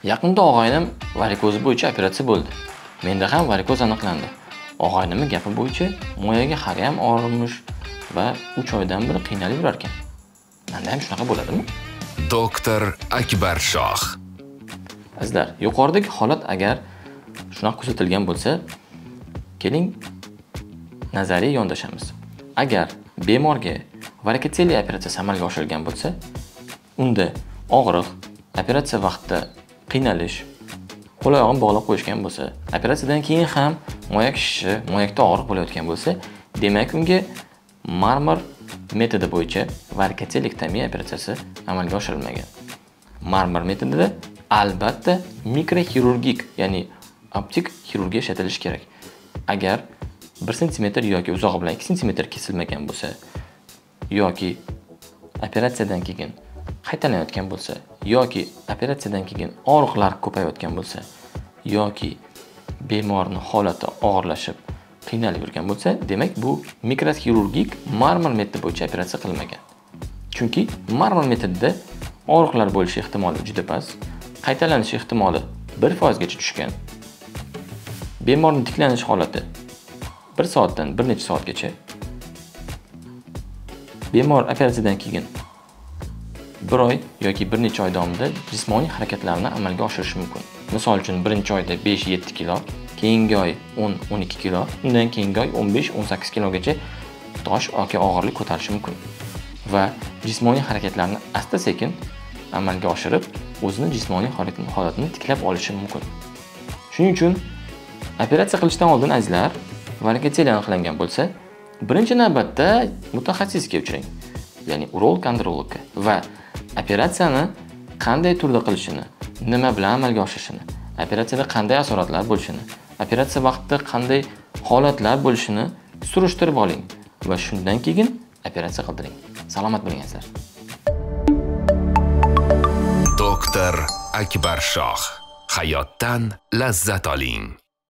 Yaqinda og'aynim varikozi bo'yicha operatsiya bo'ldi. Menda ham varikoz aniqlandi. Og'aynimning gapi bo'yicha moyaga hali ham og'riqmish va 3 oydan beri qiynalib yurar ekan. Menda ham shunaqa bo'ladimi? Doktor Akbar Shoh. Azizlar, yuqoridagi holat agar shunaqa kuzatilgan bo'lsa, keling nazariy yondashamiz. Agar bemorga varikotseliya operatsiyasi amalga oshirilgan bo'lsa, unda og'riq operatsiya vaqtida qiynalish, qo'l oyog'ini bog'lab qo'yishgan bo'lsa, operatsiyadan keyin ham moyak shishishi, moyakda og'riq bo'layotgan bo'lsa, demak unga marmar metodi bo'yicha varkatelektomiya operatsiyasi amalga oshirilmagan. Marmar metodida albatta mikroxirurgik, ya'ni optik xirurgiya ishlatilishi kerak. Agar 1 sm yoki uzog'i bilan 2 sm kesilmagan bo'lsa yoki operatsiyadan keyin qaytalanayotgan bo'lsa yoki operatsiyadan keyin og'riqlar ko'payayotgan bo'lsa yoki bemorni holati og'irlashib qiynalib yurgan bo'lsa, demak bu mikroxirurgik marmar metodi bo'yicha operatsiya qilinmagan. Chunki marmar metodida og'riqlar bo'lishi ehtimoli juda past, qaytalanish ehtimoli 1% gacha tushgan. bemorni tiklanish holati 1 soatdan bir necha soatgacha. Bemor operatsiyadan keyin bir oy yoki bir necha oy davomida jismoniy harakatlarni amalga oshirish mumkin. Misol uchun, birinchi oyda 5-7 kilo, keyingi oy 10-12 kilo, undan keyingi oy 15-18 kilogacha tosh yoki og'irlik ko'tarishi mumkin. Va jismoniy harakatlarni asta-sekin amalga oshirib, o'zini jismoniy holatini tiklab olishi mumkin. Shuning uchun operatsiya qilishdan oldin azizlar, varikotseliya aniqlangan bo'lsa, birinchi navbatda mutaxassisga uchrang, ya'ni urolog andrologga va operatsiyani qanday turda qilishini, nima bilan amalga oshishini, operatsiyada qanday asoratlar bo'lishini, operatsiya vaqtida qanday holatlar bo'lishini surishtirib oling va shundan keyin operatsiya qildiring. Salomat bo'linglar. Doktor Akbar Shoh. Hayotdan lazzat oling.